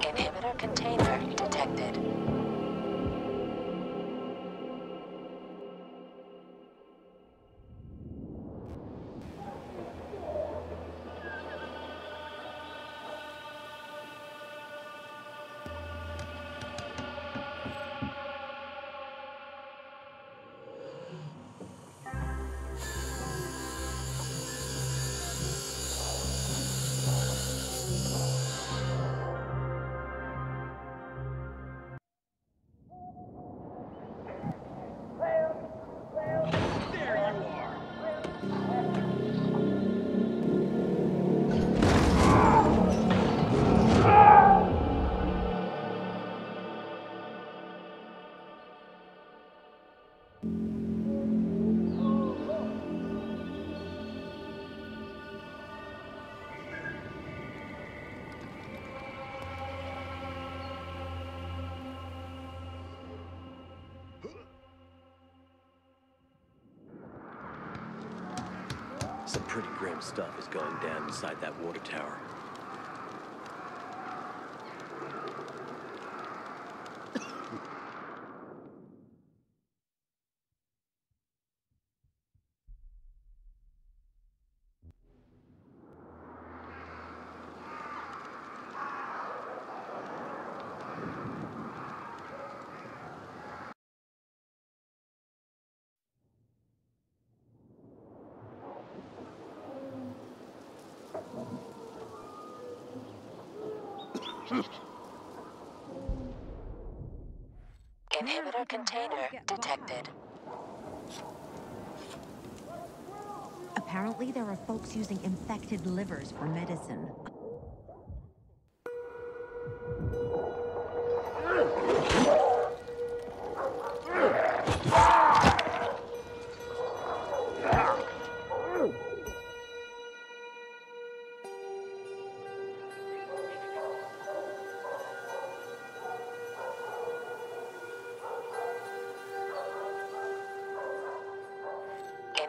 Inhibitor container detected. Pretty grim stuff is going down inside that water tower. Inhibitor container detected. Apparently, there are folks using infected livers for medicine.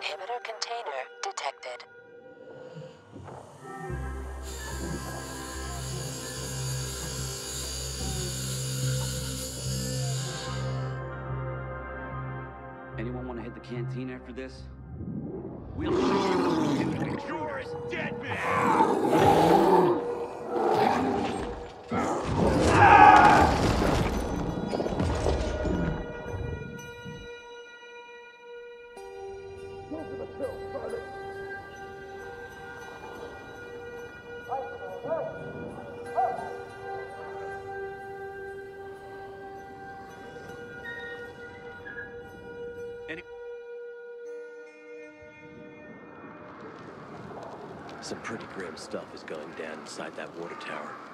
Inhibitor container detected. Anyone want to hit the canteen after this? We'll find you, you intruders, dead man! Some pretty grim stuff is going down inside that water tower.